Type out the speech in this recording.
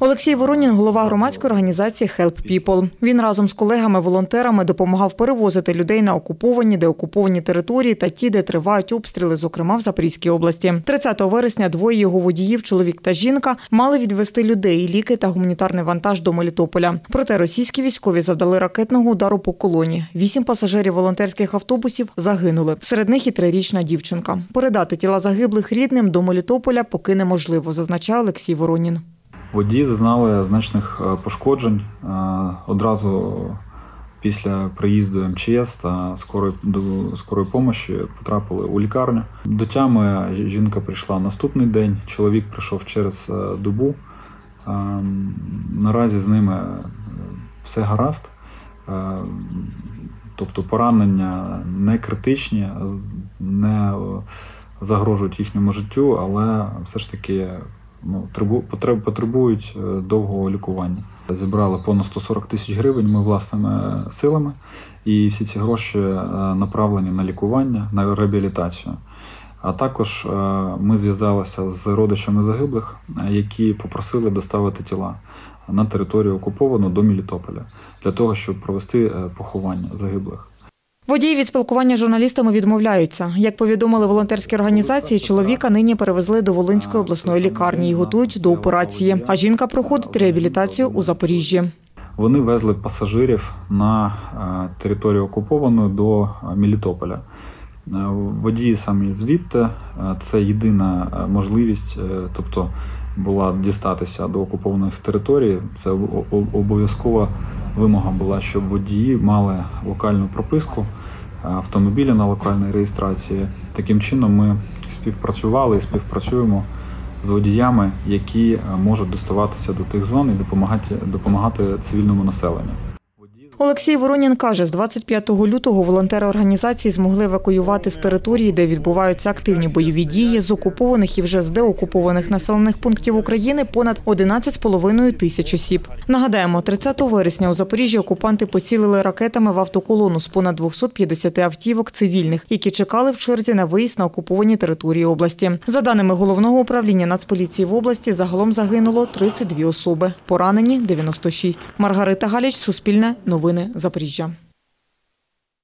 Олексій Воронін, голова громадської організації Help People. Він разом з колегами-волонтерами допомагав перевозити людей на окуповані, деокуповані території та ті, де тривають обстріли, зокрема в Запорізькій області. 30 вересня двоє його водіїв, чоловік та жінка, мали відвести людей, ліки та гуманітарний вантаж до Мелітополя. Проте російські військові завдали ракетного удару по колоні. Вісім пасажирів волонтерських автобусів загинули. Серед них і трирічна дівчинка. Передати тіла загиблих рідним до Мелітополя поки неможливо, зазначає Олексій Воронін. Водії зазнали значних е, пошкоджень е, одразу після приїзду МЧС та скорої до скорої помощі потрапили у лікарню. До тями жінка прийшла наступний день. Чоловік прийшов через е, добу. Наразі з ними все гаразд, тобто поранення не критичні, не загрожують їхньому життю, але все ж таки ну, потребують е, довгого лікування. Зібрали понад 140 тисяч гривень ми власними силами, і всі ці гроші е, направлені на лікування, на реабілітацію. А також е, ми зв'язалися з родичами загиблих, які попросили доставити тіла на територію окуповану до Мілітополя для того, щоб провести поховання загиблих. Водії від спілкування з журналістами відмовляються. Як повідомили волонтерські організації, чоловіка нині перевезли до Волинської обласної лікарні і готують до операції. А жінка проходить реабілітацію у Запоріжжі. Вони везли пасажирів на е, територію окуповану до Мілітополя. Е, водії самі звідти е, це єдина можливість, тобто була дістатися до окупованих територій. Це обов'язкова вимога була, щоб водії мали локальну прописку автомобіля на локальній реєстрації. Таким чином ми співпрацювали і співпрацюємо з водіями, які можуть доставатися до тих зон і допомагати, допомагати цивільному населенню. Олексій Воронін каже, з 25 лютого волонтери організації змогли евакуювати з території, де відбуваються активні бойові дії, з окупованих і вже з деокупованих населених пунктів України понад 11,5 тисяч осіб. Нагадаємо, 30 вересня у Запоріжжі окупанти поцілили ракетами в автоколону з понад 250 автівок цивільних, які чекали в черзі на виїзд на окуповані території області. За даними головного управління Нацполіції в області, загалом загинуло 32 особи, поранені 96. Маргарита Галіч, Суспільне, новини. Запоріжжя.